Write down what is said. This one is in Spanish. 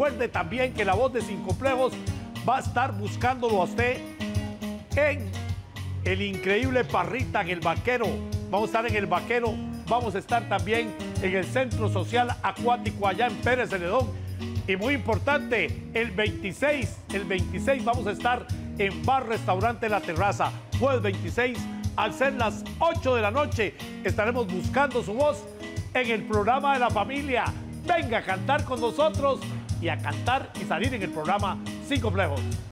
Recuerde también que la voz de Sin Complejos va a estar buscándolo a usted en el increíble Parrita, en el Vaquero. Vamos a estar en el Vaquero, vamos a estar también en el Centro Social Acuático allá en Pérez Celedón. Y muy importante, el 26, el 26 vamos a estar en Bar Restaurante La Terraza. Jueves 26, al ser las 8 de la noche, estaremos buscando su voz en el programa de la familia. Venga a cantar con nosotros y a cantar y salir en el programa Sin Complejos.